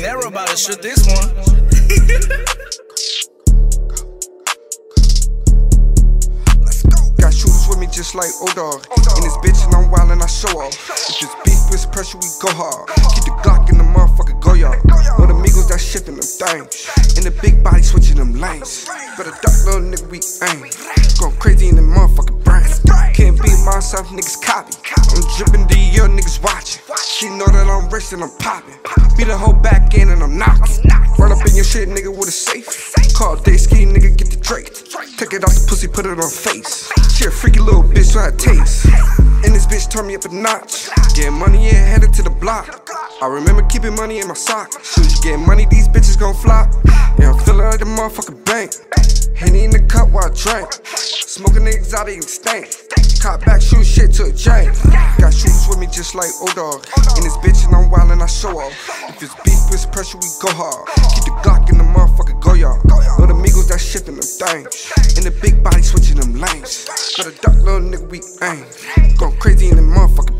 Nero about to shoot this one. Got shooters with me just like O-Dog. In this bitch and I'm wild and I show off. If it's beef with pressure, we go hard. Keep the Glock in the motherfucker go yard. Know the Migos that shifting them things. In the big body switching them lanes. But a dark little nigga we aim. Going crazy in the motherfucker brain. Can't be myself, niggas copy. I'm rich and I'm popping. Beat the whole back end and I'm knocking. Run up in your shit, nigga, with a safe. Call day ski, nigga, get the Drake. Take it off the pussy, put it on face. She a freaky little bitch, so I taste. And this bitch turn me up a notch. Getting money, yeah, headed to the block. I remember keeping money in my sock. Soon as you get money, these bitches gon' flop. Yeah, I'm feeling like the motherfucking bank. Henny in the cup while I drink. Smoking the exotic and stank. Cop back, shoot shit to a jank. Got shooters with me just like O-Dog. In this bitch and I'm wild and I show off. If it's beef with pressure, we go hard. Keep the Glock in the motherfucker go. Know the Migos that shifting them things. In the big body switching them lanes. Got a dark little nigga we aim. Going crazy in the motherfucker